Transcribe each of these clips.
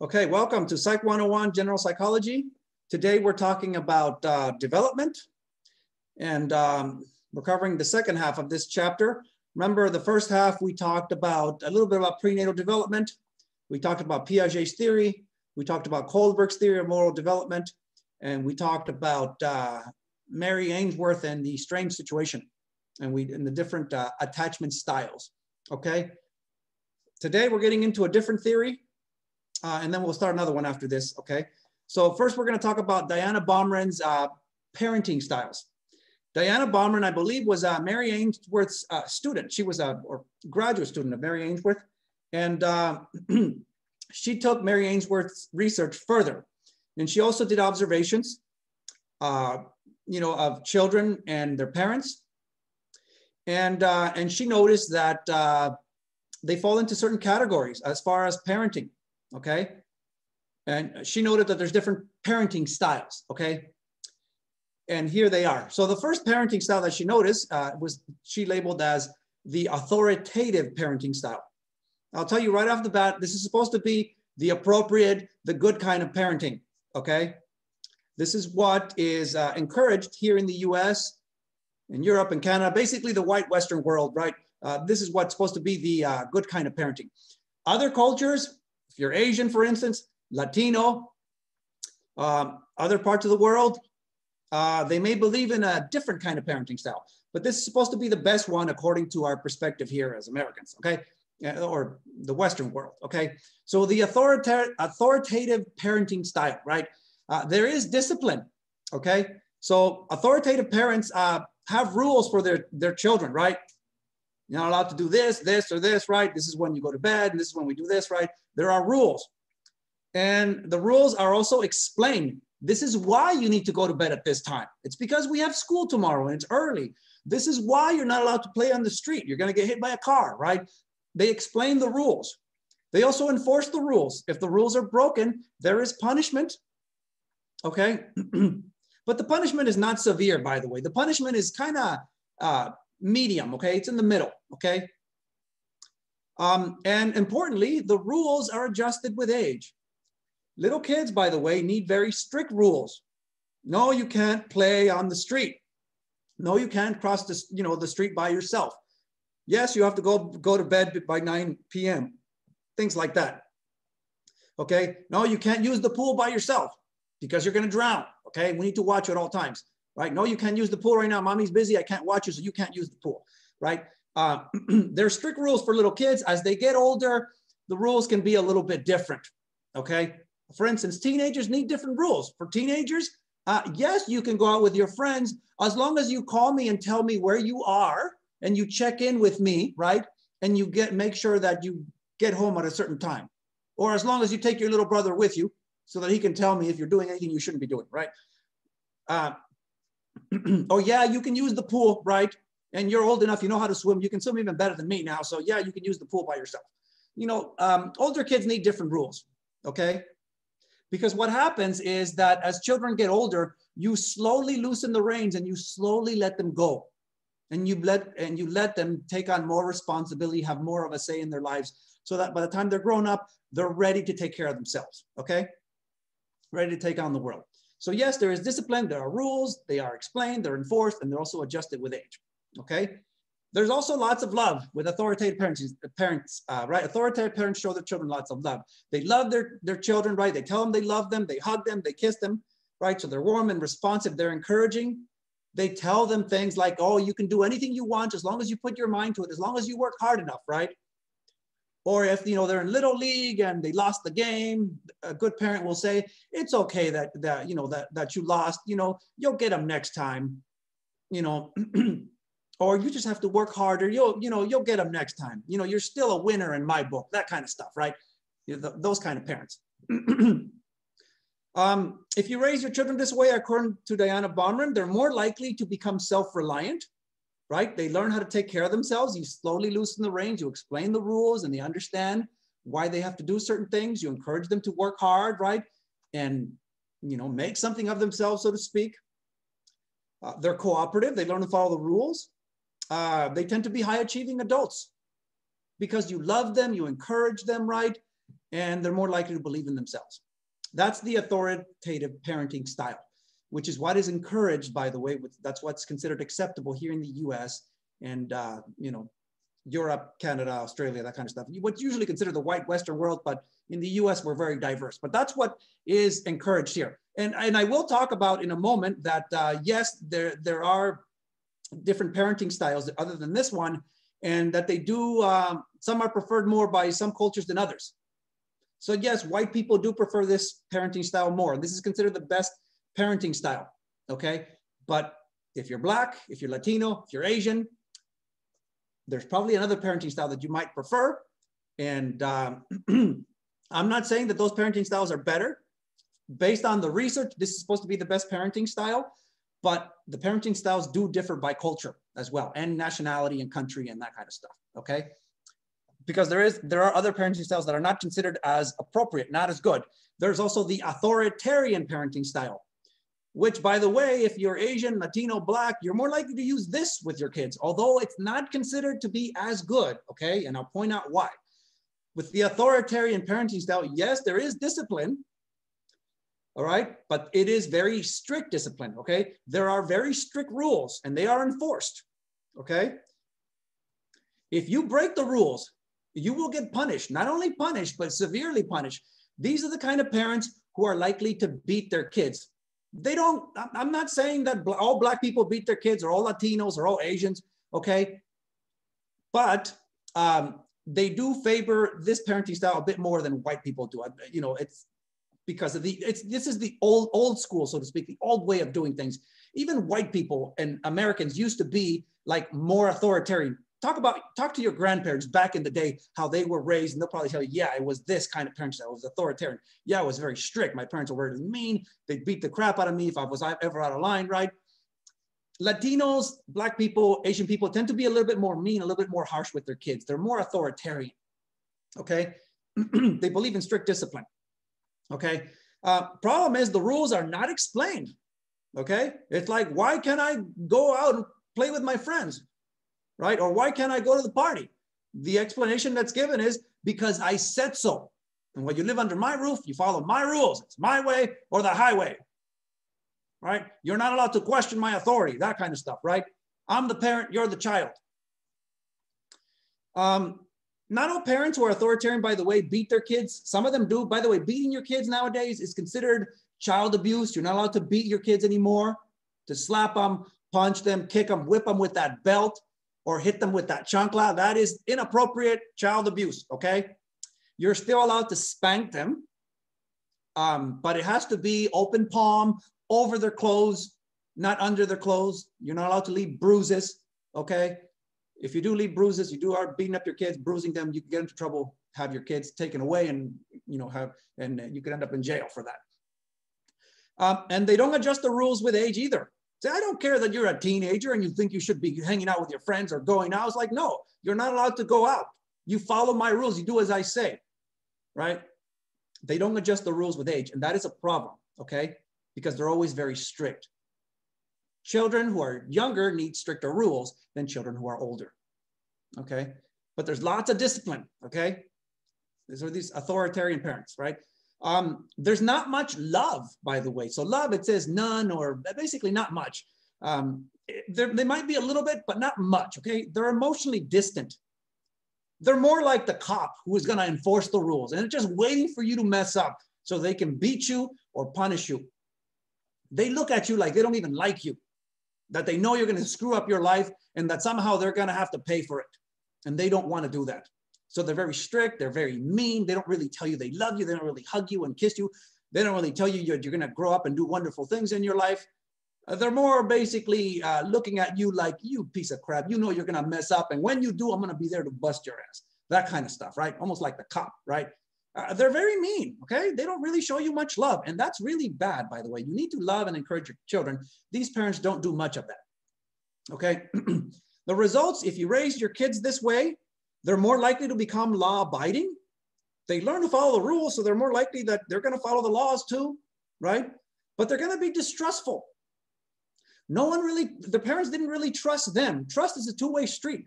Okay, welcome to Psych 101 General Psychology. Today we're talking about uh, development and um, we're covering the second half of this chapter. Remember the first half we talked about a little bit about prenatal development. We talked about Piaget's theory. We talked about Kohlberg's theory of moral development. And we talked about uh, Mary Ainsworth and the strange situation and we and the different uh, attachment styles, okay? Today we're getting into a different theory uh, and then we'll start another one after this, okay? So first we're gonna talk about Diana Baumrind's uh, parenting styles. Diana Baumrind, I believe, was uh, Mary Ainsworth's uh, student. She was a graduate student of Mary Ainsworth. And uh, she took Mary Ainsworth's research further. And she also did observations, uh, you know, of children and their parents. And, uh, and she noticed that uh, they fall into certain categories as far as parenting okay? And she noted that there's different parenting styles, okay? And here they are. So the first parenting style that she noticed uh, was she labeled as the authoritative parenting style. I'll tell you right off the bat, this is supposed to be the appropriate, the good kind of parenting, okay? This is what is uh, encouraged here in the US, in Europe and Canada, basically the white Western world, right? Uh, this is what's supposed to be the uh, good kind of parenting. Other cultures, if you're Asian, for instance, Latino, um, other parts of the world, uh, they may believe in a different kind of parenting style, but this is supposed to be the best one according to our perspective here as Americans, okay? Or the Western world, okay? So the authorita authoritative parenting style, right? Uh, there is discipline, okay? So authoritative parents uh, have rules for their, their children, right? You're not allowed to do this, this, or this, right? This is when you go to bed, and this is when we do this, right? There are rules. And the rules are also explained. This is why you need to go to bed at this time. It's because we have school tomorrow and it's early. This is why you're not allowed to play on the street. You're going to get hit by a car, right? They explain the rules. They also enforce the rules. If the rules are broken, there is punishment. Okay. but the punishment is not severe, by the way. The punishment is kind of uh, medium, okay? It's in the middle, okay? Um, and importantly, the rules are adjusted with age. Little kids, by the way, need very strict rules. No, you can't play on the street. No, you can't cross the, you know, the street by yourself. Yes, you have to go, go to bed by 9 p.m., things like that. Okay, no, you can't use the pool by yourself because you're gonna drown. Okay, we need to watch at all times right? No, you can't use the pool right now. Mommy's busy. I can't watch you, so you can't use the pool, right? Uh, there are strict rules for little kids. As they get older, the rules can be a little bit different, okay? For instance, teenagers need different rules. For teenagers, uh, yes, you can go out with your friends as long as you call me and tell me where you are and you check in with me, right? And you get make sure that you get home at a certain time. Or as long as you take your little brother with you so that he can tell me if you're doing anything you shouldn't be doing, right? Uh, oh yeah, you can use the pool, right? And you're old enough, you know how to swim. You can swim even better than me now. So yeah, you can use the pool by yourself. You know, um, older kids need different rules, okay? Because what happens is that as children get older, you slowly loosen the reins and you slowly let them go. And you let and you let them take on more responsibility, have more of a say in their lives, so that by the time they're grown up, they're ready to take care of themselves. Okay, ready to take on the world. So yes, there is discipline, there are rules, they are explained, they're enforced, and they're also adjusted with age, okay? There's also lots of love with authoritative parents, parents uh, right? Authoritative parents show their children lots of love. They love their, their children, right? They tell them they love them, they hug them, they kiss them, right? So they're warm and responsive, they're encouraging. They tell them things like, oh, you can do anything you want as long as you put your mind to it, as long as you work hard enough, right? Or if you know they're in little league and they lost the game, a good parent will say, "It's okay that that you know that that you lost. You know you'll get them next time. You know, or you just have to work harder. You'll you know you'll get them next time. You know you're still a winner in my book. That kind of stuff, right? You know, those kind of parents. um, if you raise your children this way, according to Diana Baumrind, they're more likely to become self-reliant right? They learn how to take care of themselves. You slowly loosen the reins, you explain the rules and they understand why they have to do certain things. You encourage them to work hard, right? And, you know, make something of themselves, so to speak. Uh, they're cooperative. They learn to follow the rules. Uh, they tend to be high achieving adults because you love them, you encourage them, right? and they're more likely to believe in themselves. That's the authoritative parenting style, which is what is encouraged, by the way, that's what's considered acceptable here in the US and, uh, you know, Europe, Canada, Australia, that kind of stuff. What's usually considered the white Western world, but in the US, we're very diverse. But that's what is encouraged here. And, and I will talk about in a moment that, uh, yes, there, there are different parenting styles other than this one, and that they do, um, some are preferred more by some cultures than others. So yes, white people do prefer this parenting style more. This is considered the best parenting style, okay? But if you're Black, if you're Latino, if you're Asian, there's probably another parenting style that you might prefer. And um, I'm not saying that those parenting styles are better. Based on the research, this is supposed to be the best parenting style, but the parenting styles do differ by culture as well, and nationality and country and that kind of stuff, okay? Because there is there are other parenting styles that are not considered as appropriate, not as good. There's also the authoritarian parenting style which by the way, if you're Asian, Latino, Black, you're more likely to use this with your kids, although it's not considered to be as good, okay? And I'll point out why. With the authoritarian parenting style, yes, there is discipline, all right? But it is very strict discipline, okay? There are very strict rules and they are enforced, okay? If you break the rules, you will get punished, not only punished, but severely punished. These are the kind of parents who are likely to beat their kids they don't, I'm not saying that all black people beat their kids or all Latinos or all Asians, okay? But um, they do favor this parenting style a bit more than white people do. You know, it's because of the, it's, this is the old, old school, so to speak, the old way of doing things. Even white people and Americans used to be like more authoritarian talk about talk to your grandparents back in the day how they were raised and they'll probably tell you yeah it was this kind of parents that was authoritarian. Yeah it was very strict. My parents were very mean. They beat the crap out of me if i was ever out of line right? Latinos black people asian people tend to be a little bit more mean a little bit more harsh with their kids. They're more authoritarian okay? They believe in strict discipline okay? Uh, problem is the rules are not explained okay? It's like why can't i go out and play with my friends right? Or why can't I go to the party? The explanation that's given is because I said so. And when you live under my roof, you follow my rules. It's my way or the highway, right? You're not allowed to question my authority, that kind of stuff, right? I'm the parent, you're the child. Um, not all parents who are authoritarian, by the way, beat their kids. Some of them do. By the way, beating your kids nowadays is considered child abuse. You're not allowed to beat your kids anymore, to slap them, punch them, kick them, whip them with that belt or hit them with that chancla. That is inappropriate child abuse, okay? You're still allowed to spank them, um, but it has to be open palm, over their clothes, not under their clothes. You're not allowed to leave bruises, okay? If you do leave bruises, you do are beating up your kids, bruising them, you can get into trouble, have your kids taken away and, you know, have, and you could end up in jail for that. Um, and they don't adjust the rules with age either. Say, I don't care that you're a teenager and you think you should be hanging out with your friends or going out. It's like, no, you're not allowed to go out. You follow my rules. You do as I say, right? They don't adjust the rules with age. And that is a problem, okay? Because they're always very strict. Children who are younger need stricter rules than children who are older, okay? But there's lots of discipline, okay? These are these authoritarian parents, right? Um, there's not much love, by the way. So love, it says none or basically not much. Um, there, they might be a little bit, but not much, okay? They're emotionally distant. They're more like the cop who is gonna enforce the rules and they're just waiting for you to mess up so they can beat you or punish you. They look at you like they don't even like you, that they know you're gonna screw up your life and that somehow they're gonna have to pay for it. And they don't wanna do that. So they're very strict, they're very mean. They don't really tell you they love you, they don't really hug you and kiss you. They don't really tell you you're, you're going to grow up and do wonderful things in your life. Uh, they're more basically uh, looking at you like, you piece of crap, you know you're going to mess up. And when you do, I'm going to be there to bust your ass. That kind of stuff, right? Almost like the cop, right? Uh, they're very mean, okay? They don't really show you much love. And that's really bad, by the way. You need to love and encourage your children. These parents don't do much of that, okay? the results, if you raise your kids this way, they're more likely to become law abiding. They learn to follow the rules, so they're more likely that they're going to follow the laws too, right? But they're going to be distrustful. No one really, the parents didn't really trust them. Trust is a two way street.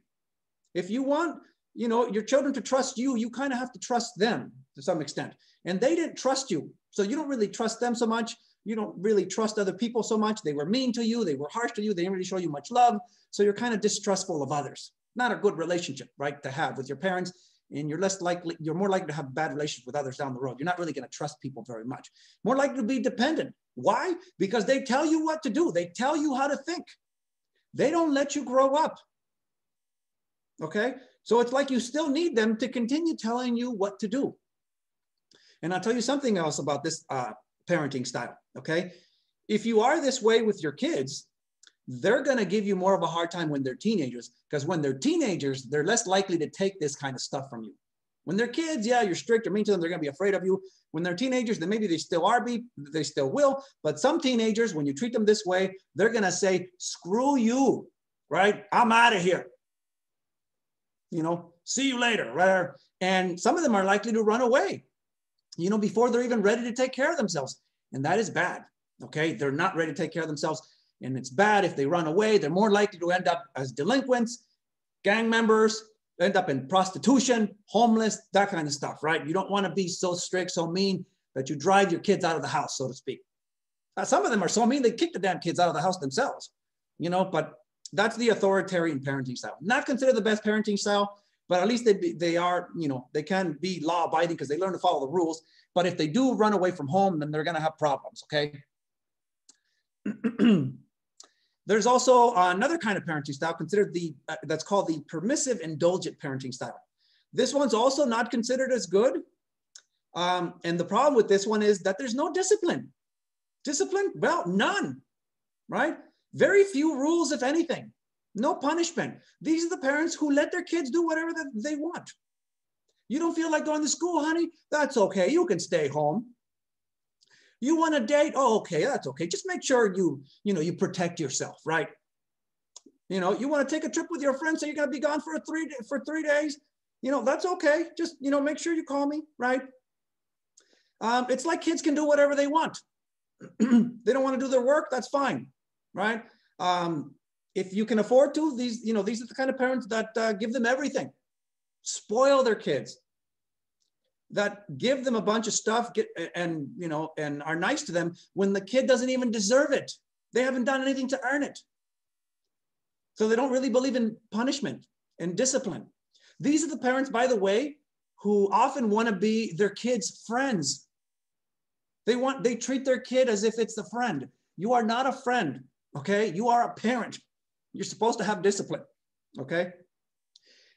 If you want, you know, your children to trust you, you kind of have to trust them. to some extent. And they didn't trust you. So you don't really trust them so much. You don't really trust other people so much. They were mean to you. They were harsh to you. They didn't really show you much love. So you're kind of distrustful of others. Not a good relationship, right, to have with your parents. And you're less likely, you're more likely to have bad relations with others down the road. You're not really going to trust people very much. More likely to be dependent. Why? Because they tell you what to do. They tell you how to think. They don't let you grow up. Okay. So it's like you still need them to continue telling you what to do. And I'll tell you something else about this uh, parenting style. Okay. If you are this way with your kids, they're going to give you more of a hard time when they're teenagers because when they're teenagers, they're less likely to take this kind of stuff from you. When they're kids, yeah, you're strict or mean to them, they're going to be afraid of you. When they're teenagers, then maybe they still are, be they still will. But some teenagers, when you treat them this way, they're going to say, screw you, right? I'm out of here. You know, see you later, right? And some of them are likely to run away, you know, before they're even ready to take care of themselves. And that is bad. Okay. They're not ready to take care of themselves. And it's bad if they run away. They're more likely to end up as delinquents, gang members, end up in prostitution, homeless, that kind of stuff, right? You don't want to be so strict, so mean that you drive your kids out of the house, so to speak. Uh, some of them are so mean they kick the damn kids out of the house themselves, you know. But that's the authoritarian parenting style. Not considered the best parenting style, but at least they be, they are, you know, they can be law abiding because they learn to follow the rules. But if they do run away from home, then they're going to have problems. Okay. There's also another kind of parenting style considered the, uh, that's called the permissive indulgent parenting style. This one's also not considered as good. Um, and the problem with this one is that there's no discipline. Discipline? Well, none, right? Very few rules, if anything. No punishment. These are the parents who let their kids do whatever that they want. You don't feel like going to school, honey? That's okay. You can stay home. You want to date? Oh, okay, that's okay. Just make sure you, you know, you protect yourself, right? You know, you want to take a trip with your friends, so you're gonna be gone for three for three days. You know, that's okay. Just you know, make sure you call me, right? Um, it's like kids can do whatever they want. they don't want to do their work, that's fine, right? Um, if you can afford to, these, you know, these are the kind of parents that uh, give them everything, spoil their kids, that give them a bunch of stuff get, and you know and are nice to them when the kid doesn't even deserve it. They haven't done anything to earn it. So they don't really believe in punishment and discipline. These are the parents by the way who often want to be their kids friends. They want they treat their kid as if it's the friend. You are not a friend okay? You are a parent. You're supposed to have discipline okay?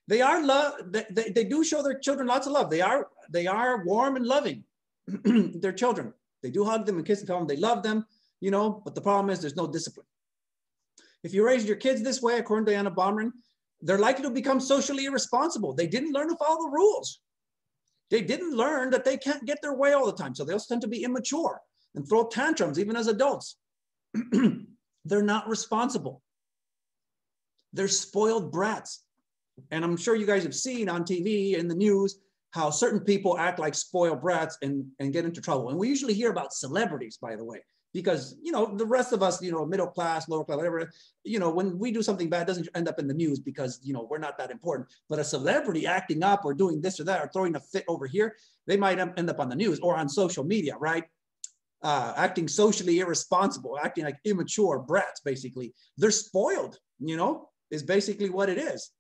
They are love they, they do show their children lots of love. They are they are warm and loving their children. They do hug them and kiss them tell them they love them you know but the problem is there's no discipline. If you raise your kids this way according to Anna Baumrind they're likely to become socially irresponsible. They didn't learn to follow the rules. They didn't learn that they can't get their way all the time so they'll tend to be immature and throw tantrums even as adults. They're not responsible. They're spoiled brats. And I'm sure you guys have seen on TV and the news how certain people act like spoiled brats and, and get into trouble. And we usually hear about celebrities, by the way, because, you know, the rest of us, you know, middle class, lower class, whatever, you know, when we do something bad, doesn't end up in the news because, you know, we're not that important. But a celebrity acting up or doing this or that or throwing a fit over here, they might end up on the news or on social media, right? Uh, acting socially irresponsible, acting like immature brats, basically. They're spoiled, you know, is basically what it is.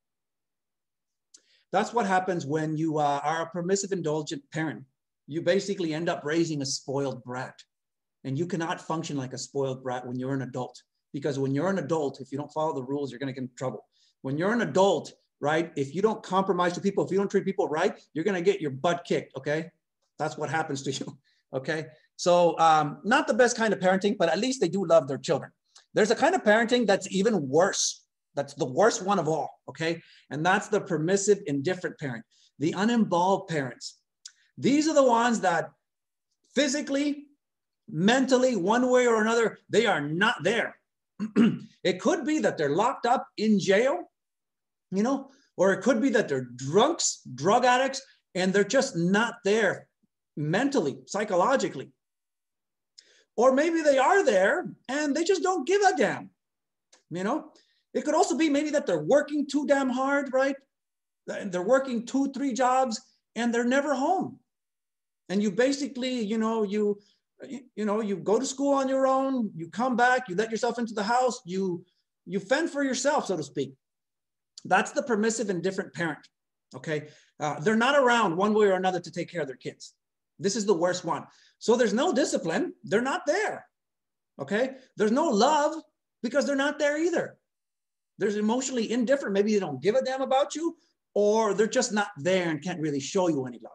That's what happens when you uh, are a permissive, indulgent parent. You basically end up raising a spoiled brat. And you cannot function like a spoiled brat when you're an adult. Because when you're an adult, if you don't follow the rules, you're going to get in trouble. When you're an adult, right, if you don't compromise to people, if you don't treat people right, you're going to get your butt kicked. Okay. That's what happens to you. Okay. So, um, not the best kind of parenting, but at least they do love their children. There's a kind of parenting that's even worse. That's the worst one of all, okay? And that's the permissive, indifferent parent, the uninvolved parents. These are the ones that physically, mentally, one way or another, they are not there. it could be that they're locked up in jail, you know, or it could be that they're drunks, drug addicts, and they're just not there mentally, psychologically. Or maybe they are there and they just don't give a damn, you know? It could also be maybe that they're working too damn hard, right? They're working two, three jobs and they're never home. and you basically, you know, you, you know, you go to school on your own, you come back, you let yourself into the house, you, you fend for yourself, so to speak. That's the permissive indifferent parent. Okay. Uh, they're not around one way or another to take care of their kids. This is the worst one. So there's no discipline. They're not there. Okay. There's no love because they're not there either. There's emotionally indifferent. Maybe they don't give a damn about you or they're just not there and can't really show you any love.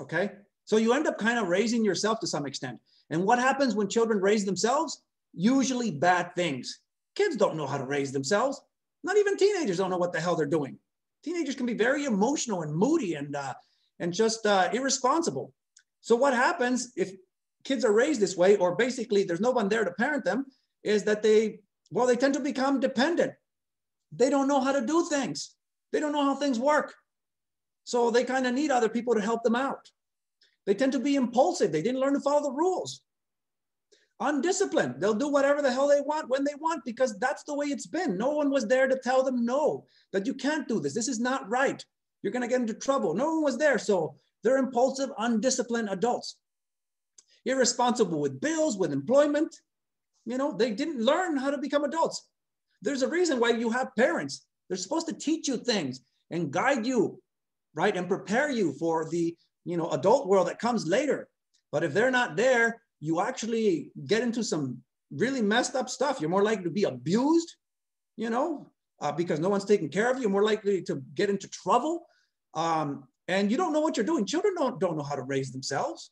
Okay. So you end up kind of raising yourself to some extent. And what happens when children raise themselves? Usually bad things. Kids don't know how to raise themselves. Not even teenagers don't know what the hell they're doing. Teenagers can be very emotional and moody and uh, and just uh, irresponsible. So what happens if kids are raised this way, or basically there's no one there to parent them, is that they well they tend to become dependent. They don't know how to do things. They don't know how things work. So they kind of need other people to help them out. They tend to be impulsive. They didn't learn to follow the rules. Undisciplined. They'll do whatever the hell they want when they want because that's the way it's been. No one was there to tell them no, that you can't do this. This is not right. You're going to get into trouble. No one was there. So they're impulsive, undisciplined adults. Irresponsible with bills, with employment. You know, they didn't learn how to become adults. There's a reason why you have parents. They're supposed to teach you things and guide you, right? And prepare you for the, you know, adult world that comes later. But if they're not there, you actually get into some really messed up stuff. You're more likely to be abused, you know, uh, because no one's taking care of you. You're more likely to get into trouble. Um, and you don't know what you're doing. Children don't, don't know how to raise themselves.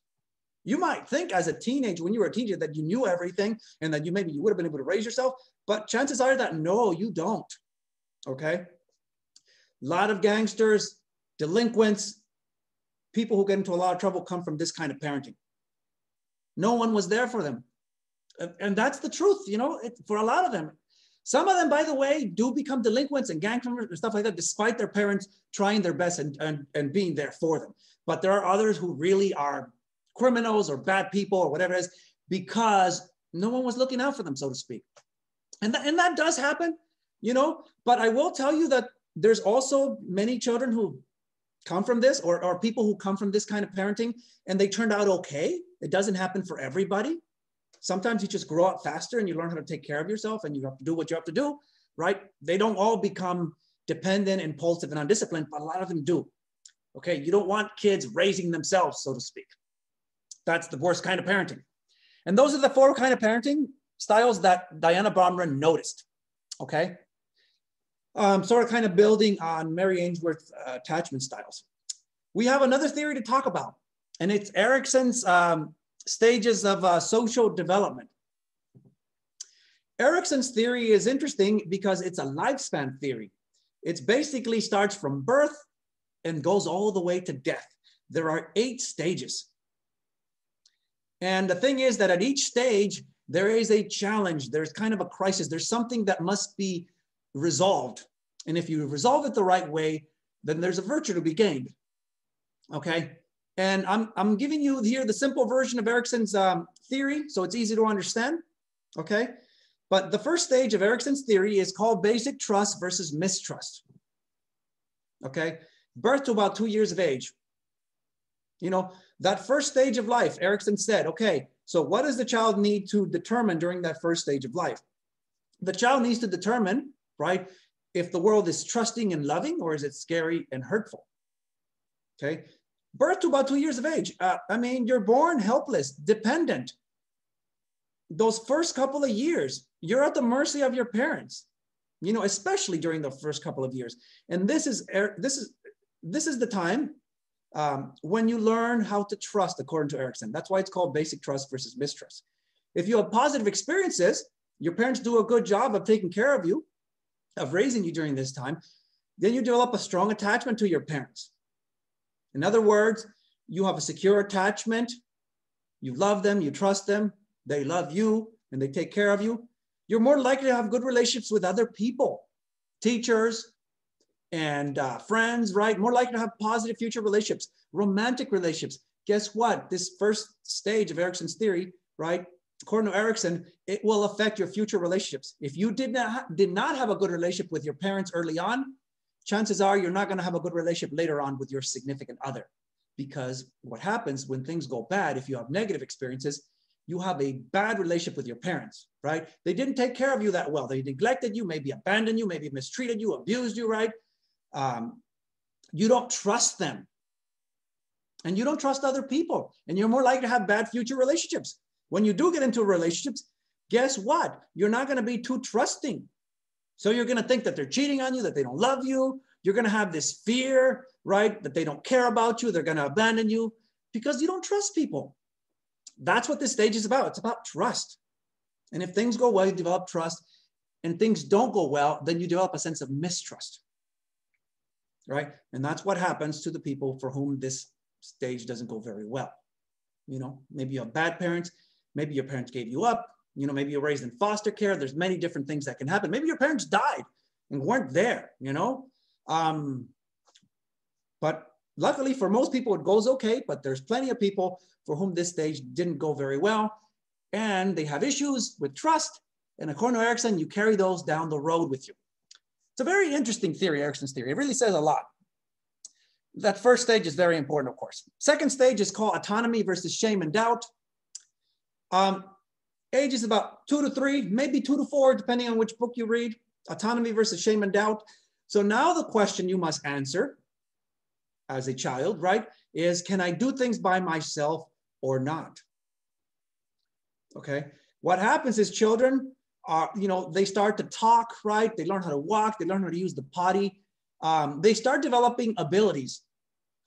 You might think as a teenager, when you were a teenager, that you knew everything and that you maybe you would have been able to raise yourself, but chances are that no, you don't. Okay. A lot of gangsters, delinquents, people who get into a lot of trouble come from this kind of parenting. No one was there for them. And that's the truth, you know, it, for a lot of them. Some of them, by the way, do become delinquents and gang members and stuff like that, despite their parents trying their best and, and, and being there for them. But there are others who really are criminals or bad people or whatever it is because no one was looking out for them, so to speak. And, th- and that does happen, you know, but I will tell you that there's also many children who come from this or, or people who come from this kind of parenting and they turned out okay. It doesn't happen for everybody. Sometimes you just grow up faster and you learn how to take care of yourself and you have to do what you have to do, right? They don't all become dependent, impulsive, and undisciplined, but a lot of them do. Okay, you don't want kids raising themselves, so to speak. That's the worst kind of parenting. And those are the four kind of parenting styles that Diana Baumrind noticed. Okay, um, sort of kind of building on Mary Ainsworth uh, attachment styles. We have another theory to talk about, and it's Erikson's um, stages of uh, social development. Erikson's theory is interesting because it's a lifespan theory. It basically starts from birth and goes all the way to death. There are eight stages. And the thing is that at each stage, there is a challenge. There's kind of a crisis. There's something that must be resolved. And if you resolve it the right way, then there's a virtue to be gained. Okay. And I'm, I'm giving you here the simple version of Erikson's um, theory, so it's easy to understand. Okay. But the first stage of Erikson's theory is called basic trust versus mistrust. Okay. Birth to about two years of age. You know, that first stage of life, Erikson said, okay, so what does the child need to determine during that first stage of life? The child needs to determine, right, if the world is trusting and loving or is it scary and hurtful? Okay. Birth to about two years of age. Uh, I mean, you're born helpless, dependent. Those first couple of years, you're at the mercy of your parents, you know, especially during the first couple of years. And this is er, this is this is the time um, when you learn how to trust, according to Erikson. That's why it's called basic trust versus mistrust. If you have positive experiences, your parents do a good job of taking care of you, of raising you during this time, then you develop a strong attachment to your parents. In other words, you have a secure attachment, you love them, you trust them, they love you, and they take care of you. You're more likely to have good relationships with other people, teachers, and uh, friends, right? More likely to have positive future relationships, romantic relationships. Guess what? This first stage of Erikson's theory, right? According to Erikson, it will affect your future relationships. If you did not did not have a good relationship with your parents early on, chances are you're not going to have a good relationship later on with your significant other. because what happens when things go bad, if you have negative experiences, you have a bad relationship with your parents, right? They didn't take care of you that well. They neglected you, maybe abandoned you, maybe mistreated you, abused you, right? Um, you don't trust them. And you don't trust other people. And you're more likely to have bad future relationships. When you do get into relationships, guess what? You're not going to be too trusting. So you're going to think that they're cheating on you, that they don't love you. You're going to have this fear, right? That they don't care about you. They're going to abandon you because you don't trust people. That's what this stage is about. It's about trust. And if things go well, you develop trust. And things don't go well, then you develop a sense of mistrust. Right. And that's what happens to the people for whom this stage doesn't go very well. You know, maybe you have bad parents. Maybe your parents gave you up you know, maybe you're raised in foster care. There's many different things that can happen. Maybe your parents died and weren't there, you know. Um, but luckily for most people, it goes okay. But there's plenty of people for whom this stage didn't go very well, and they have issues with trust. And according to Erikson, you carry those down the road with you. It's a very interesting theory, Erikson's theory. It really says a lot. That first stage is very important, of course. Second stage is called autonomy versus shame and doubt. Um, Age is about two to three, maybe two to four, depending on which book you read. Autonomy versus shame and doubt. So now the question you must answer as a child, right, is can I do things by myself or not? Okay. What happens is children are, you know, they start to talk, right? They learn how to walk, they learn how to use the potty. Um, they start developing abilities.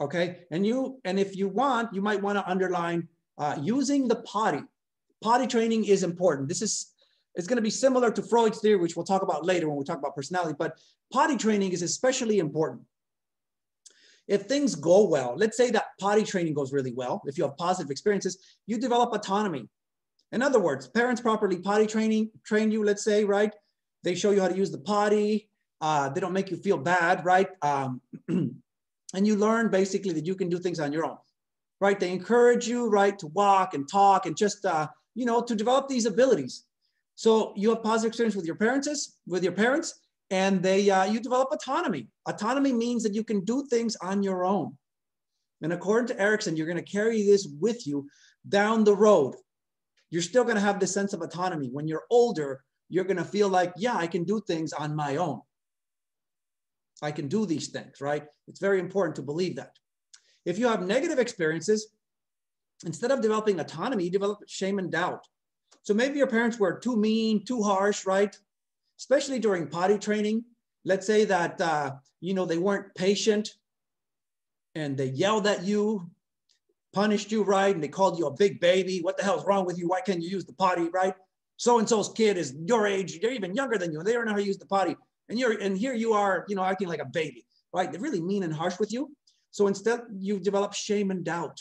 Okay. And you, and if you want, you might want to underline uh, using the potty potty training is important. This is it's going to be similar to Freud's theory, which we'll talk about later when we talk about personality, but potty training is especially important. If things go well, let's say that potty training goes really well, if you have positive experiences, you develop autonomy. In other words, parents properly potty training, train you, let's say, right? They show you how to use the potty. Uh, they don't make you feel bad, right? Um, and you learn basically that you can do things on your own, right? They encourage you, right, to walk and talk and just uh, you know, to develop these abilities. So you have positive experience with your parents, with your parents, and they uh, you develop autonomy. Autonomy means that you can do things on your own. And according to Erikson, you're going to carry this with you down the road. You're still going to have this sense of autonomy. When you're older, you're going to feel like, yeah, I can do things on my own. I can do these things, right? It's very important to believe that. If you have negative experiences, instead of developing autonomy, you develop shame and doubt. So maybe your parents were too mean, too harsh, right? Especially during potty training. Let's say that, uh, you know, they weren't patient and they yelled at you, punished you, right? And they called you a big baby. What the hell's wrong with you? Why can't you use the potty, right? So-and-so's kid is your age. They're even younger than you. And they don't know how to use the potty. And you're, and here you are, you know, acting like a baby, right? They're really mean and harsh with you. So instead you develop shame and doubt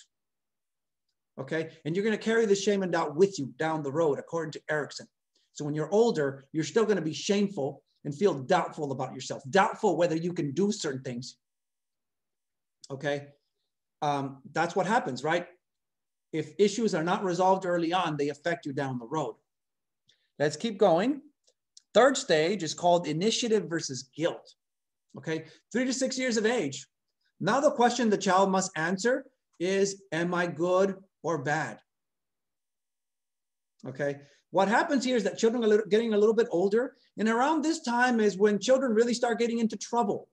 okay? And you're gonna carry the shame and doubt with you down the road, according to Erikson. So when you're older, you're still gonna be shameful and feel doubtful about yourself, doubtful whether you can do certain things, okay? Um, that's what happens, right? If issues are not resolved early on, they affect you down the road. Let's keep going. Third stage is called initiative versus guilt. Okay, three to six years of age. Now the question the child must answer is, am I good or bad. Okay. What happens here is that children are getting a little bit older. And around this time is when children really start getting into trouble.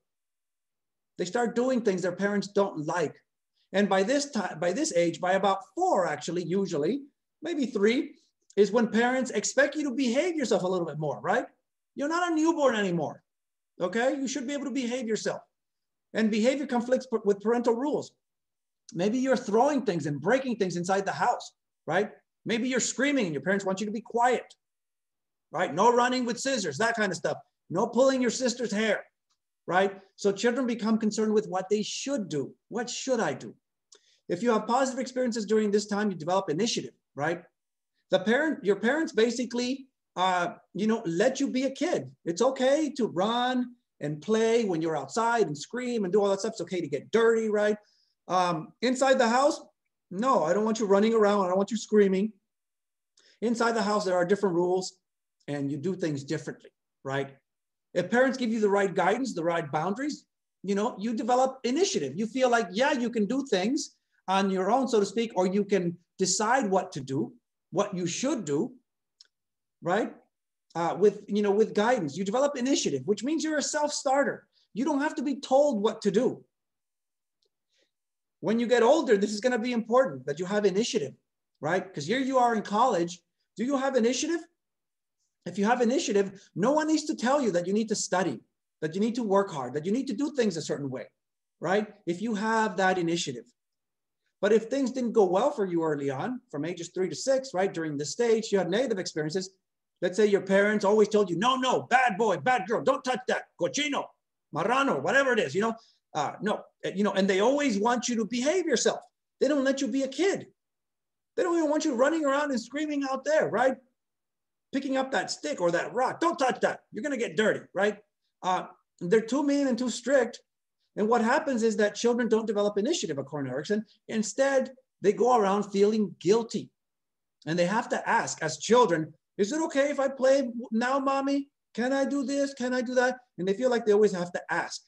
They start doing things their parents don't like. And by this time, by this age, by about four, actually, usually, maybe three, is when parents expect you to behave yourself a little bit more, right? You're not a newborn anymore. Okay. You should be able to behave yourself. And behavior conflicts with parental rules. Maybe you're throwing things and breaking things inside the house, right? Maybe you're screaming and your parents want you to be quiet, right? No running with scissors, that kind of stuff. No pulling your sister's hair, right? So children become concerned with what they should do. What should I do? If you have positive experiences during this time, you develop initiative, right? The parent, your parents basically, uh, you know, let you be a kid. It's okay to run and play when you're outside and scream and do all that stuff. It's okay to get dirty, right? Um, inside the house, no, I don't want you running around. I don't want you screaming. Inside the house, there are different rules and you do things differently, right? If parents give you the right guidance, the right boundaries, you know, you develop initiative. You feel like, yeah, you can do things, on your own, so to speak, or you can decide what to do, what you should do, right? Uh, with you know with guidance, you develop initiative, which means you're a self-starter. You don't have to be told what to do. When you get older, this is going to be important that you have initiative, right? Because here you are in college. Do you have initiative? If you have initiative, no one needs to tell you that you need to study, that you need to work hard, that you need to do things a certain way, right? If you have that initiative. But if things didn't go well for you early on, from ages three to six, right, during the stage, you had negative experiences. Let's say your parents always told you, no, no, bad boy, bad girl, don't touch that, cochino, marrano, whatever it is, you know, uh, no, uh, you know, and they always want you to behave yourself. They don't let you be a kid. They don't even want you running around and screaming out there, right? Picking up that stick or that rock. Don't touch that. You're to get dirty, right? Uh, they're too mean and too strict. And what happens is that children don't develop initiative, according to Erikson. Instead, they go around feeling guilty. And they have to ask, as children, is it okay if I play now, mommy? Can I do this? Can I do that? And they feel like they always have to ask.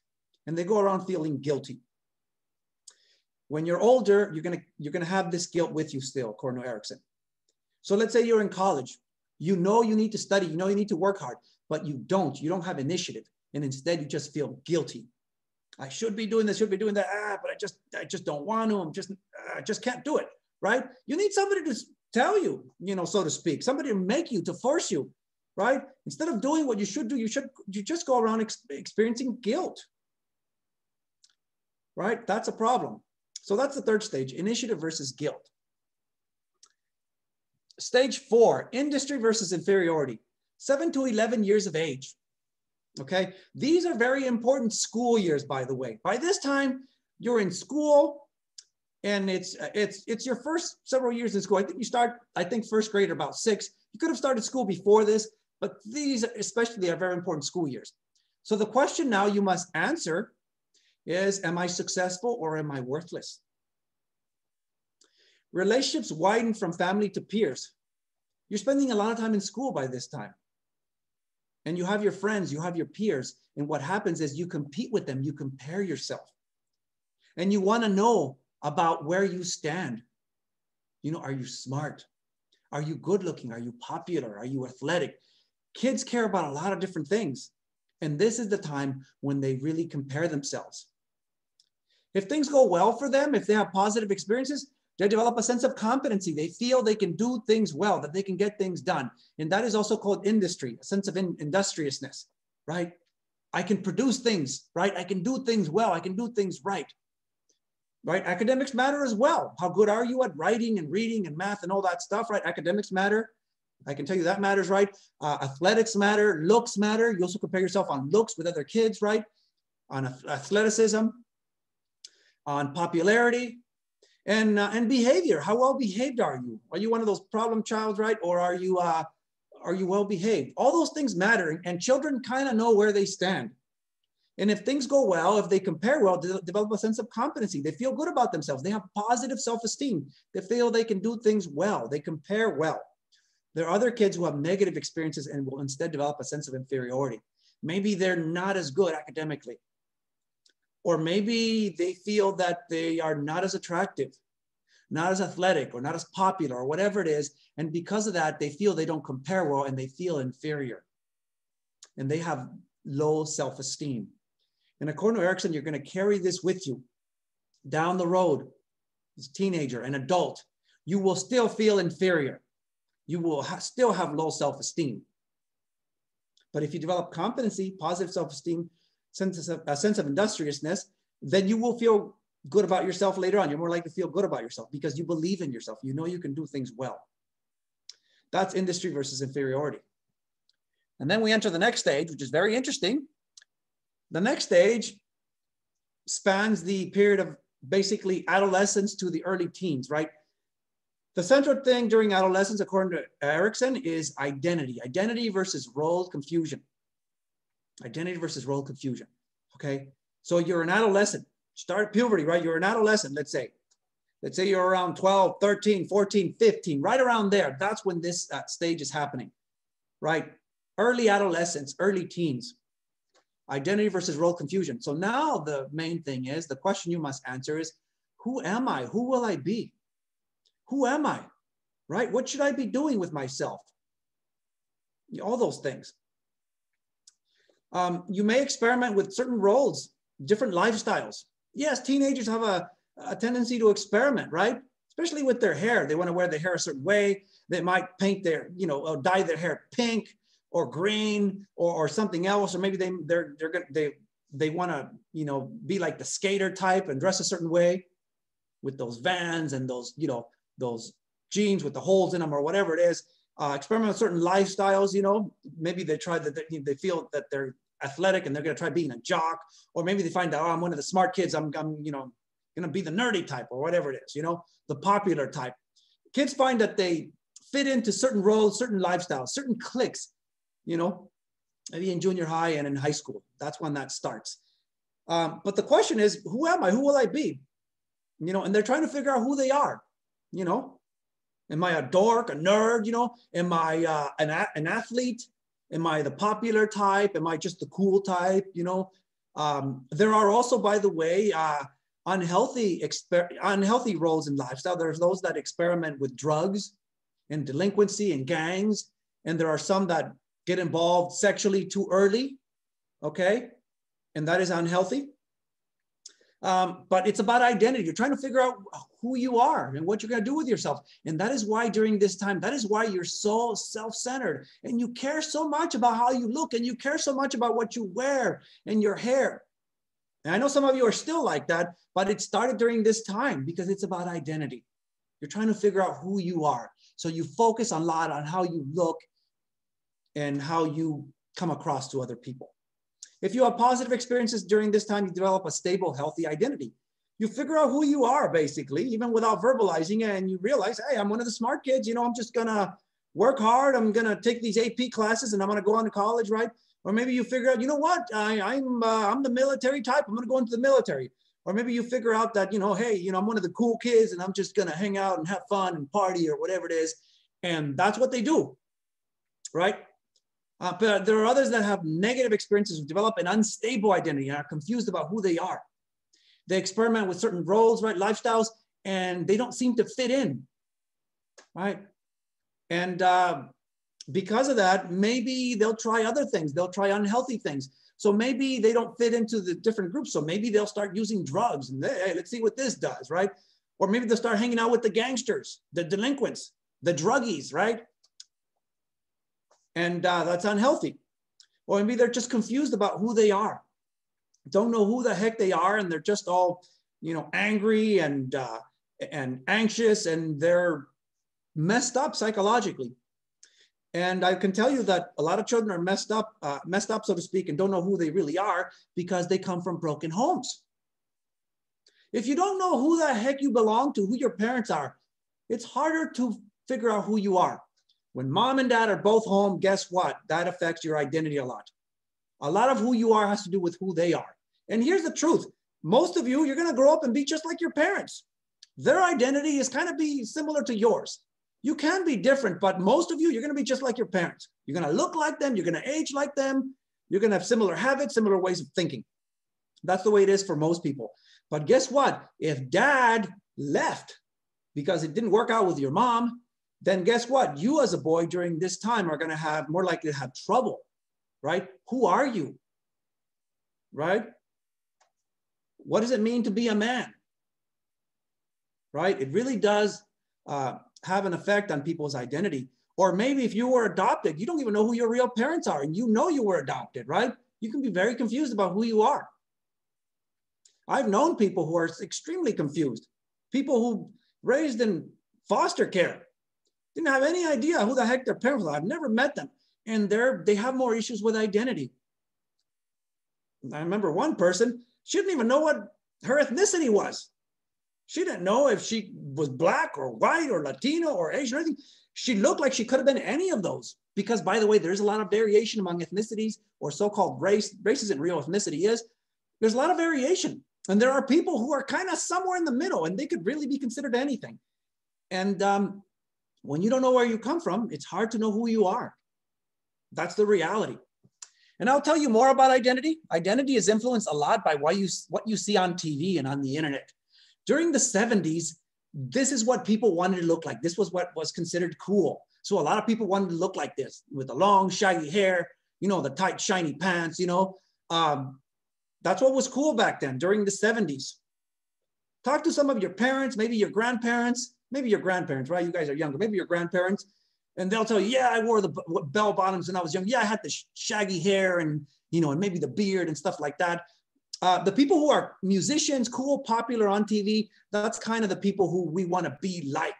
And they go around feeling guilty. When you're older, you're gonna, you're gonna have this guilt with you still, according to Erikson. So let's say you're in college. You know you need to study, you know you need to work hard, but you don't. You don't have initiative. And instead you just feel guilty I should be doing this, should be doing that, ah, but I just, I just don't want to. I'm just, I just can't do it, right? You need somebody to tell you, you know, so to speak, somebody to make you, to force you, right? Instead of doing what you should do, you should, you just go around ex experiencing guilt, right? That's a problem. So that's the third stage, initiative versus guilt. Stage four, industry versus inferiority, seven to 11 years of age. Okay, these are very important school years, by the way. By this time, you're in school, and it's it's it's your first several years in school. I think you start, I think first grade or about six. You could have started school before this, but these especially are very important school years. So the question now you must answer is, am I successful or am I worthless? Relationships widen from family to peers. You're spending a lot of time in school by this time and you have your friends, you have your peers. And what happens is you compete with them, you compare yourself. And you want to know about where you stand. You know, are you smart? Are you good looking? Are you popular? Are you athletic? Kids care about a lot of different things. And this is the time when they really compare themselves. If things go well for them, if they have positive experiences, they develop a sense of competency. They feel they can do things well, that they can get things done. And that is also called industry, a sense of in industriousness, right? I can produce things, right? I can do things well. I can do things right, right? Academics matter as well. How good are you at writing and reading and math and all that stuff, right? Academics matter. I can tell you that matters, right? Uh, athletics matter, looks matter. You also compare yourself on looks with other kids, right? On athleticism, on popularity, and uh, and behavior. How well behaved are you? Are you one of those problem childs, right? Or are you uh, are you well behaved? All those things matter, and children kind of know where they stand. And if things go well, if they compare well, they develop a sense of competency. They feel good about themselves. They have positive self-esteem. They feel they can do things well. They compare well. There are other kids who have negative experiences and will instead develop a sense of inferiority. Maybe they're not as good academically or maybe they feel that they are not as attractive, not as athletic, or not as popular, or whatever it is. And because of that, they feel they don't compare well and they feel inferior. And they have low self esteem. And according to Erikson, you're going to carry this with you down the road as a teenager, an adult. You will still feel inferior. You will ha still have low self esteem. But if you develop competency, positive self esteem, sense of, a sense of industriousness, then you will feel good about yourself later on. You're more likely to feel good about yourself because you believe in yourself. You know you can do things well. That's industry versus inferiority. And then we enter the next stage, which is very interesting. The next stage spans the period of basically adolescence to the early teens, right? The central thing during adolescence, according to Erikson, is identity. Identity versus role confusion identity versus role confusion. Okay. So you're an adolescent, start puberty, right? You're an adolescent, let's say. Let's say you're around 12, 13, 14, 15, right around there. That's when this uh, stage is happening, right? Early adolescence, early teens, identity versus role confusion. So now the main thing is the question you must answer is Who am I? Who will I be? Who am I? Right? What should I be doing with myself? All those things. Um, you may experiment with certain roles, different lifestyles. Yes, teenagers have a, a tendency to experiment, right? Especially with their hair. They want to wear their hair a certain way. They might paint their, you know, dye their hair pink or green or, or something else, or maybe they they're they're gonna they they want to you know be like the skater type and dress a certain way with those vans and those you know those jeans with the holes in them or whatever it is. Uh, experiment with certain lifestyles. You know, maybe they try that they, they feel that they're athletic and they're going to try being a jock, or maybe they find out oh, I'm one of the smart kids. I'm, I'm you know going to be the nerdy type or whatever it is. You know, the popular type. Kids find that they fit into certain roles, certain lifestyles, certain cliques. You know, maybe in junior high and in high school. That's when that starts. Um, but the question is, who am I? Who will I be? You know, and they're trying to figure out who they are. You know, am I a dork, a nerd? You know, am I uh, an, an athlete? Am I the popular type? Am I just the cool type? You know, um, there are also, by the way, uh, unhealthy exper- unhealthy roles in lifestyle. There's those that experiment with drugs and delinquency and gangs, and there are some that get involved sexually too early, okay? And that is unhealthy. Um, but it's about identity. You're trying to figure out who you are and what you're going to do with yourself. And that is why during this time, that is why you're so self centered and you care so much about how you look and you care so much about what you wear and your hair. And I know some of you are still like that, but it started during this time because it's about identity. You're trying to figure out who you are. So you focus a lot on how you look and how you come across to other people. If you have positive experiences during this time, you develop a stable, healthy identity. You figure out who you are basically, even without verbalizing it, and you realize, hey, I'm one of the smart kids. You know, I'm just gonna work hard. I'm gonna take these AP classes, and I'm gonna go on to college, right? Or maybe you figure out, you know what, I, I'm uh, I'm the military type. I'm gonna go into the military. Or maybe you figure out that, you know, hey, you know, I'm one of the cool kids, and I'm just gonna hang out and have fun and party or whatever it is. And that's what they do, right? Uh, but there are others that have negative experiences, develop an unstable identity and are confused about who they are. They experiment with certain roles, right, lifestyles, and they don't seem to fit in, right? And uh, because of that, maybe they'll try other things. They'll try unhealthy things. So maybe they don't fit into the different groups. So maybe they'll start using drugs and hey, let's see what this does, right? Or maybe they'll start hanging out with the gangsters, the delinquents, the druggies, right? And uh, that's unhealthy. Or maybe they're just confused about who they are, don't know who the heck they are, and they're just all, you know, angry and uh, and anxious, and they're messed up psychologically. And I can tell you that a lot of children are messed up, uh, messed up, so to speak, and don't know who they really are because they come from broken homes. If you don't know who the heck you belong to, who your parents are, it's harder to figure out who you are. When mom and dad are both home, guess what? That affects your identity a lot. A lot of who you are has to do with who they are. And here's the truth most of you, you're going to grow up and be just like your parents. Their identity is kind of be similar to yours. You can be different, but most of you, you're going to be just like your parents. You're going to look like them. You're going to age like them. You're going to have similar habits, similar ways of thinking. That's the way it is for most people. But guess what? If dad left because it didn't work out with your mom, then guess what? You as a boy during this time are going to have more likely to have trouble, right? Who are you? Right? What does it mean to be a man? Right? It really does uh, have an effect on people's identity. Or maybe if you were adopted, you don't even know who your real parents are and you know you were adopted, right? You can be very confused about who you are. I've known people who are extremely confused, people who raised in foster care didn't have any idea who the heck their parents were. I've never met them. And they're, they have more issues with identity. I remember one person, she didn't even know what her ethnicity was. She didn't know if she was black or white or Latino or Asian or anything. She looked like she could have been any of those. Because by the way, there's a lot of variation among ethnicities or so-called race. Race isn't real ethnicity is. There's a lot of variation. And there are people who are kind of somewhere in the middle and they could really be considered anything. And um, when you don't know where you come from, it's hard to know who you are. That's the reality. And I'll tell you more about identity. Identity is influenced a lot by what you, what you see on TV and on the internet. during the 70s, this is what people wanted to look like. This was what was considered cool. So a lot of people wanted to look like this with the long, shaggy hair, you know, the tight, shiny pants, you know. Um, that's what was cool back then during the 70s. Talk to some of your parents, maybe your grandparents, maybe your grandparents, right? You guys are younger, maybe your grandparents, and they'll tell you, yeah, I wore the bell bottoms when I was young. Yeah, I had the shaggy hair and, you know, and maybe the beard and stuff like that. Uh, the people who are musicians, cool, popular on TV, that's kind of the people who we want to be like.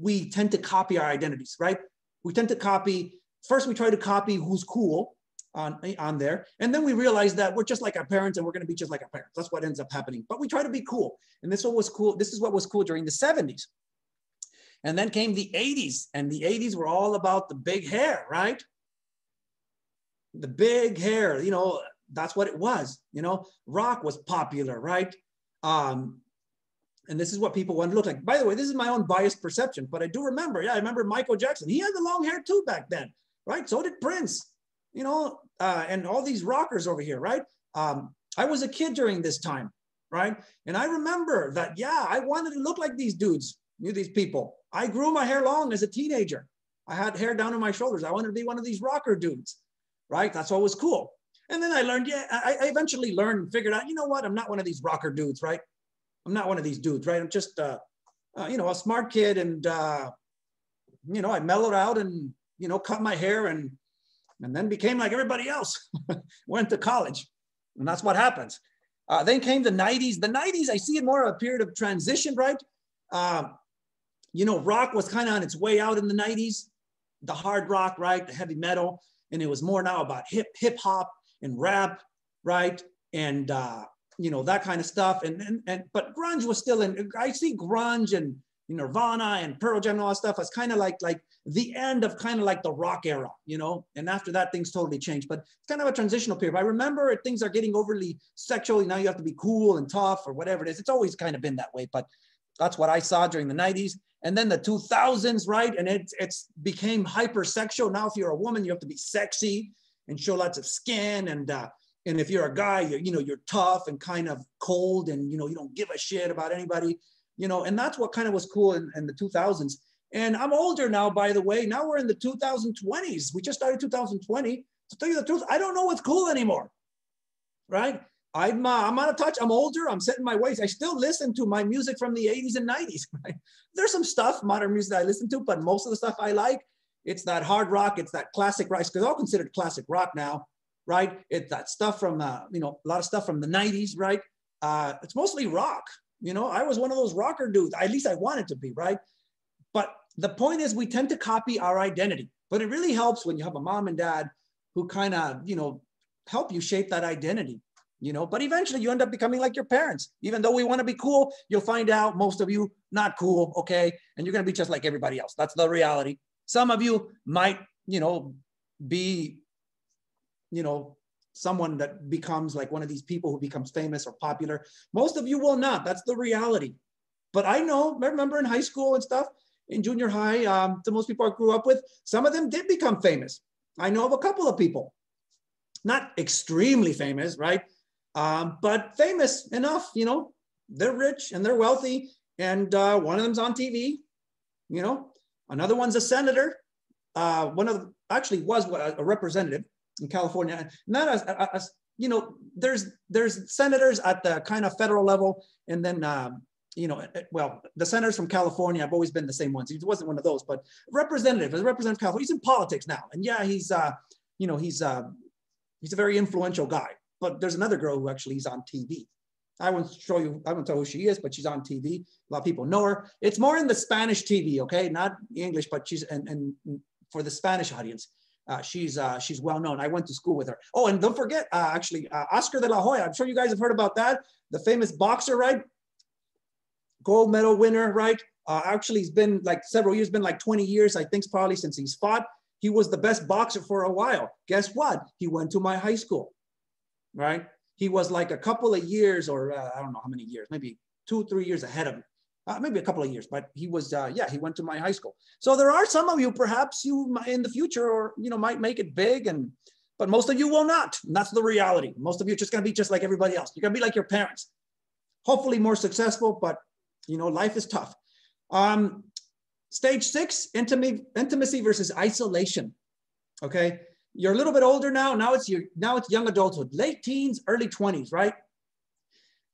We tend to copy our identities, right? We tend to copy, first we try to copy who's cool on, on there. And then we realize that we're just like our parents and we're going to be just like our parents. That's what ends up happening. But we try to be cool. And this was cool. This is what was cool during the 70s. And then came the 80s, and the 80s were all about the big hair, right? The big hair, you know, that's what it was. You know, rock was popular, right? Um, and this is what people want to look like. By the way, this is my own biased perception, but I do remember. Yeah, I remember Michael Jackson. He had the long hair too back then, right? So did Prince. You know, uh, and all these rockers over here, right? Um, I was a kid during this time, right? And I remember that. Yeah, I wanted to look like these dudes, knew these people. I grew my hair long as a teenager. I had hair down on my shoulders. I wanted to be one of these rocker dudes, right? That's what was cool. And then I learned, yeah, I, I, eventually learned and figured out, you know what? I'm not one of these rocker dudes, right? I'm not one of these dudes, right? I'm just, uh, uh, you know, a smart kid. And, uh, you know, I mellowed out and, you know, cut my hair and, and then became like everybody else, went to college. And that's what happens. Uh, then came the 90s. The 90s, I see it more of a period of transition, right? Uh, you know, rock was kind of on its way out in the 90s, the hard rock, right? The heavy metal. And it was more now about hip hip hop and rap, right? And uh, you know that kind of stuff. And and and but grunge was still in. I see grunge and Nirvana and Pearl Jam and all that stuff as kind of like like the end of kind of like the rock era, you know. And after that, things totally changed. But it's kind of a transitional period. I remember things are getting overly sexual. Now you have to be cool and tough or whatever it is. It's always kind of been that way. But that's what I saw during the 90s. And then the 2000s, right? And it it's became hypersexual. Now, if you're a woman, you have to be sexy and show lots of skin and uh, and if you're a guy you're, you know you're tough and kind of cold and you know you don't give a shit about anybody you know and that's what kind of was cool in, in the 2000s and i'm older now by the way now we're in the 2020s we just started 2020 to tell you the truth i don't know what's cool anymore right i'm uh, i'm out of touch i'm older i'm setting my ways i still listen to my music from the 80s and 90s right? there's some stuff modern music i listen to but most of the stuff i like it's that hard rock, it's that classic rock, because all considered classic rock now, right? It's that stuff from, uh, you know, a lot of stuff from the 90s, right? Uh, it's mostly rock. You know, I was one of those rocker dudes. At least I wanted to be, right? But the point is, we tend to copy our identity. But it really helps when you have a mom and dad who kind of, you know, help you shape that identity. You know, but eventually you end up becoming like your parents. Even though we want to be cool, you'll find out most of you not cool, okay? And you're gonna be just like everybody else. That's the reality. Some of you might, you know, be, you know, someone that becomes like one of these people who becomes famous or popular. Most of you will not. That's the reality. But I know, remember in high school and stuff, in junior high, um, the most people I grew up with, some of them did become famous. I know of a couple of people, not extremely famous, right? Um, but famous enough, you know, they're rich and they're wealthy. And uh, one of them's on TV, you know, Another one's a senator. Uh, one of the, actually was a representative in California. Not as, as you know, there's there's senators at the kind of federal level, and then um, you know, well, the senators from California have always been the same ones. He wasn't one of those, but representative, as a representative of California, he's in politics now, and yeah, he's uh, you know, he's uh, he's a very influential guy. But there's another girl who actually is on TV. I won't show you, I won't tell who she is, but she's on TV. A lot of people know her. It's more in the Spanish TV, okay? Not English, but she's, and, and for the Spanish audience, uh, she's uh, she's well known. I went to school with her. Oh, and don't forget, uh, actually, uh, Oscar de la Hoya. I'm sure you guys have heard about that. The famous boxer, right? Gold medal winner, right? Uh, actually, he's been like several years, been like 20 years, I think, probably since he's fought. He was the best boxer for a while. Guess what? He went to my high school, right? he was like a couple of years, or uh, I don't know how many years, maybe two, three years ahead of me. Uh, maybe a couple of years, but he was, uh, yeah, he went to my high school. So there are some of you, perhaps you in the future, or you know, might make it big, and but most of you will not. And that's the reality. Most of you are just going to be just like everybody else. You're going to be like your parents. hopefully more successful, but you know, life is tough. Um, stage six, intimacy, intimacy versus isolation. Okay, you're a little bit older now. Now it's your now it's young adulthood, late teens, early 20s, right?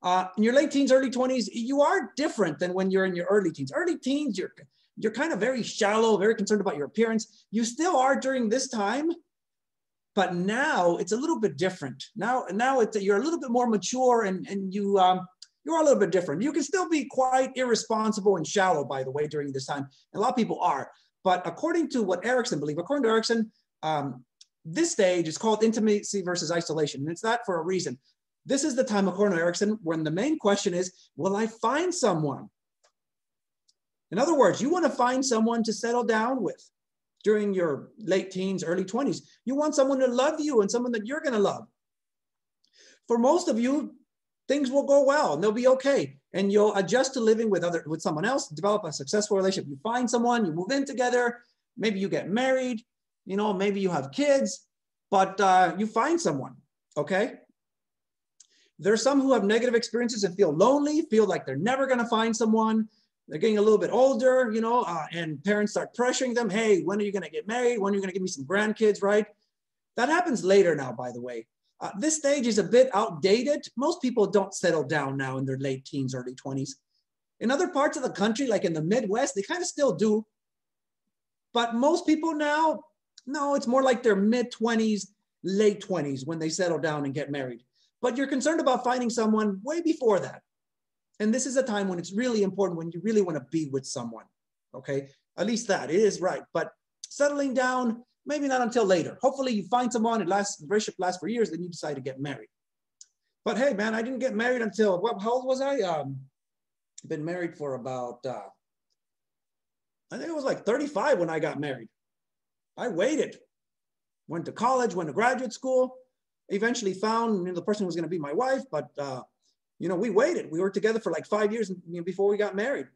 Uh, in your late teens, early 20s, you are different than when you're in your early teens. Early teens, you're you're kind of very shallow, very concerned about your appearance. You still are during this time, but now it's a little bit different. Now, now it's, you're a little bit more mature and, and you, um, you're a little bit different. You can still be quite irresponsible and shallow, by the way, during this time. A lot of people are. But according to what Erikson believes, according to Erikson, um, this stage is called intimacy versus isolation. And it's that for a reason. This is the time, according to Erikson, when the main question is, will I find someone? In other words, you want to find someone to settle down with during your late teens, early 20s. You want someone to love you and someone that you're going to love. For most of you, things will go well and they'll be okay. And you'll adjust to living with other with someone else, develop a successful relationship. You find someone, you move in together, maybe you get married, you know, maybe you have kids, but uh, you find someone, okay? There's some who have negative experiences and feel lonely, feel like they're never going to find someone they're getting a little bit older, you know, uh, and parents start pressuring them, hey, when are you going to get married? When are you going to give me some grandkids, right? That happens later now, by the way. Uh, this stage is a bit outdated. Most people don't settle down now in their late teens, early 20s. In other parts of the country, like in the Midwest, they kind of still do. But most people now, no, it's more like their mid 20s, late 20s when they settle down and get married. But you're concerned about finding someone way before that. And this is a time when it's really important when you really want to be with someone. Okay. At least that it is right. But settling down, maybe not until later. Hopefully you find someone, it lasts, the relationship lasts for years, then you decide to get married. But hey, man, I didn't get married until, what, how old was I? Um, been married for about, uh, I think it was like 35 when I got married. I waited, went to college, went to graduate school, eventually found you know, the person who was going to be my wife, but uh, you know, we waited. We were together for like five years before we got married.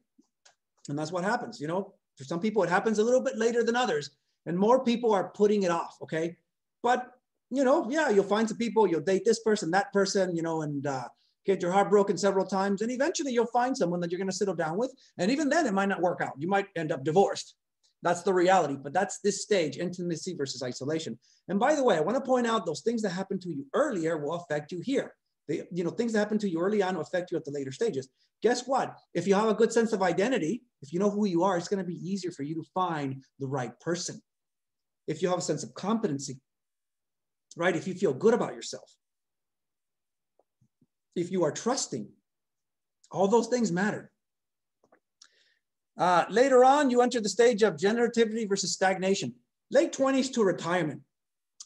And that's what happens. You know, for some people, it happens a little bit later than others. And more people are putting it off. Okay. But, you know, yeah, you'll find some people, you'll date this person, that person, you know, and uh, get your heart broken several times. And eventually you'll find someone that you're going to settle down with. And even then, it might not work out. You might end up divorced. That's the reality. But that's this stage intimacy versus isolation. And by the way, I want to point out those things that happened to you earlier will affect you here. They, you know, things that happen to you early on will affect you at the later stages. Guess what? If you have a good sense of identity, if you know who you are, it's going to be easier for you to find the right person. If you have a sense of competency, right? If you feel good about yourself, if you are trusting, all those things matter. Uh, later on, you enter the stage of generativity versus stagnation. Late 20s to retirement.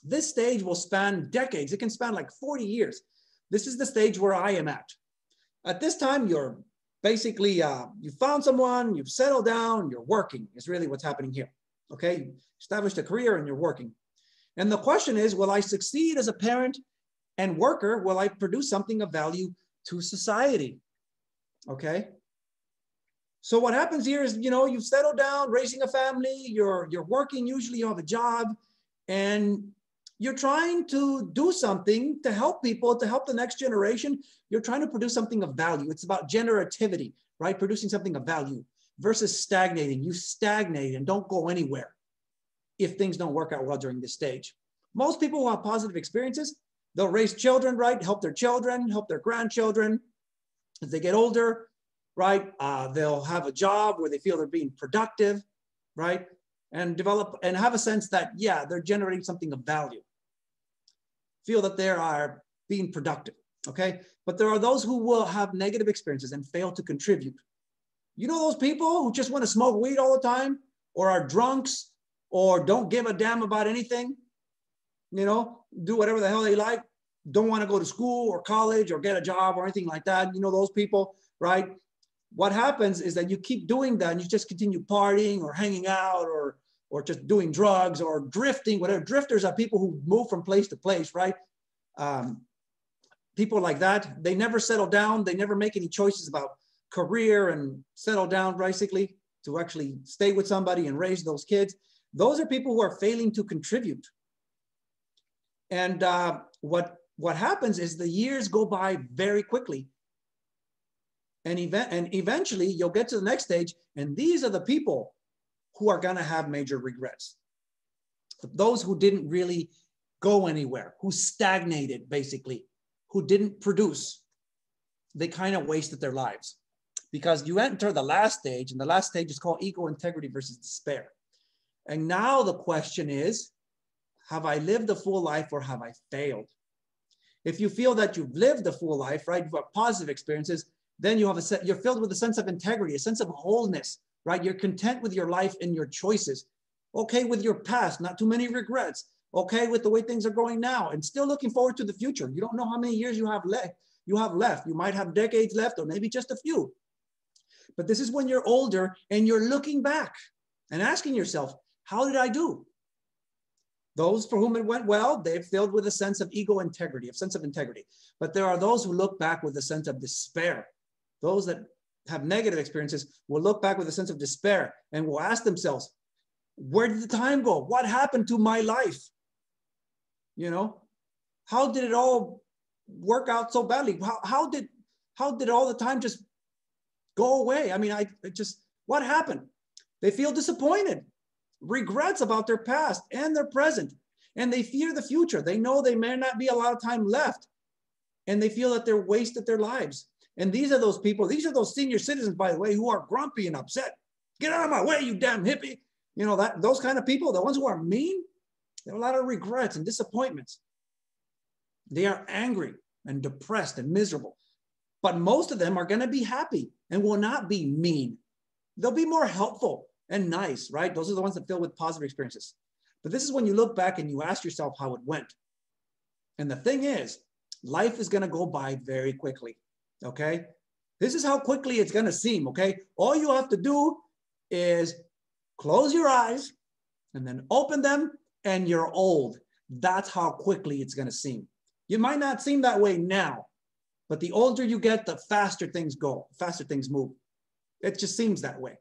This stage will span decades. It can span like 40 years. This is the stage where I am at. At this time, you're basically, uh, you found someone, you've settled down, you're working is really what's happening here. Okay, established a career and you're working. And the question is, will I succeed as a parent and worker? Will I produce something of value to society? Okay. So what happens here is, you know, you've settled down, raising a family, you're, you're working, usually you have a job, and you're trying to do something to help people, to help the next generation. You're trying to produce something of value. It's about generativity, right? Producing something of value versus stagnating. You stagnate and don't go anywhere if things don't work out well during this stage. Most people who have positive experiences, they'll raise children, right? Help their children, help their grandchildren. As they get older, right? Uh, they'll have a job where they feel they're being productive, right? And develop and have a sense that, yeah, they're generating something of value feel that they are being productive, okay? But there are those who will have negative experiences and fail to contribute. You know those people who just want to smoke weed all the time or are drunks or don't give a damn about anything, you know, do whatever the hell they like, don't want to go to school or college or get a job or anything like that. You know those people, right? What happens is that you keep doing that and you just continue partying or hanging out or or just doing drugs or drifting, whatever. Drifters are people who move from place to place, right? Um, people like that, they never settle down. They never make any choices about career and settle down basically to actually stay with somebody and raise those kids. Those are people who are failing to contribute. And uh, what, what happens is the years go by very quickly. And, event, and eventually you'll get to the next stage. And these are the people who are going to have major regrets. Those who didn't really go anywhere, who stagnated basically, who didn't produce, they kind of wasted their lives because you enter the last stage, and the last stage is called ego integrity versus despair. And now the question is have I lived a full life or have I failed? If you feel that you've lived a full life, right, you've got positive experiences, then you have a set, you're filled with a sense of integrity, a sense of wholeness, right? You're content with your life and your choices, okay with your past, not too many regrets, okay with the way things are going now, and still looking forward to the future. You don't know how many years you have left. You have left. You might have decades left, or maybe just a few. But this is when you're older and you're looking back and asking yourself, how did I do? Those for whom it went well, they're filled with a sense of ego integrity, a sense of integrity. But there are those who look back with a sense of despair. Those that have negative experiences will look back with a sense of despair and will ask themselves, where did the time go? What happened to my life? You know, how did it all work out so badly? How, how did how did all the time just go away? I mean, I just what happened? They feel disappointed regrets about their past and their present, and they fear the future. They know they may not be a lot of time left, and they feel that they're wasted their lives. And these are those people, these are those senior citizens, by the way, who are grumpy and upset. Get out of my way, you damn hippie. You know, that those kind of people, the ones who are mean, they have a lot of regrets and disappointments. They are angry and depressed and miserable. But most of them are going to be happy and will not be mean. They'll be more helpful and nice, right? Those are the ones that fill with positive experiences. But this is when you look back and you ask yourself how it went. And the thing is, life is going to go by very quickly. Okay. This is how quickly it's going to seem. Okay. All you have to do is close your eyes and then open them, and you're old. That's how quickly it's going to seem. You might not seem that way now, but the older you get, the faster things go, faster things move. It just seems that way.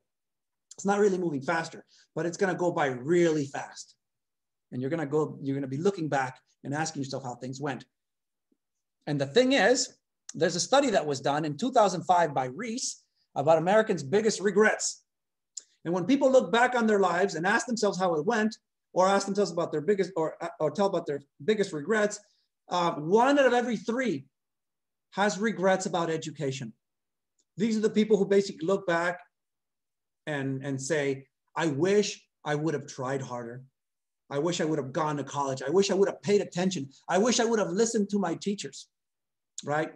It's not really moving faster, but it's going to go by really fast. And you're going to go, you're going to be looking back and asking yourself how things went. And the thing is, there's a study that was done in 2005 by Reese about Americans' biggest regrets. And when people look back on their lives and ask themselves how it went, or ask themselves about their biggest, or, or tell about their biggest regrets, uh, one out of every three has regrets about education. These are the people who basically look back and, and say, I wish I would have tried harder. I wish I would have gone to college. I wish I would have paid attention. I wish I would have listened to my teachers, right?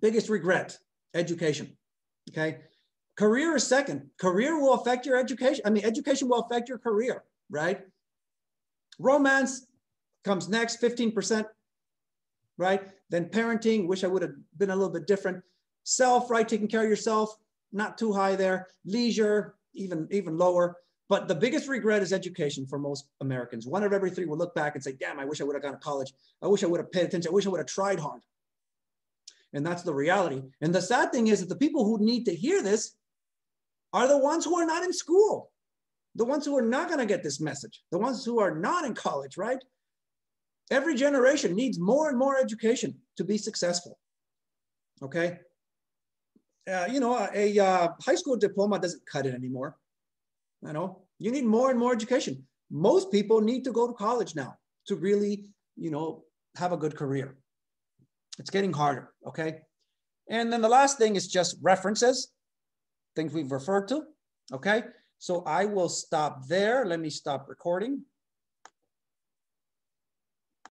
Biggest regret, education, okay? Career is second. Career will affect your education. I mean, education will affect your career, right? Romance comes next, 15%, right? Then parenting, wish I would have been a little bit different. Self, right? Taking care of yourself, not too high there. Leisure, even, even lower. But the biggest regret is education for most Americans. One of every three will look back and say, damn, I wish I would have gone to college. I wish I would have paid attention. I wish I would have tried hard. And that's the reality. And the sad thing is that the people who need to hear this are the ones who are not in school, the ones who are not going to get this message, the ones who are not in college, right? Every generation needs more and more education to be successful. Okay uh, you know, a, a uh, high school diploma doesn't cut it anymore. You know, you need more and more education. Most people need to go to college now to really, you know, have a good career. It's getting harder, okay? And then the last thing is just references, things we've referred to, okay? So I will stop there. Let me stop recording.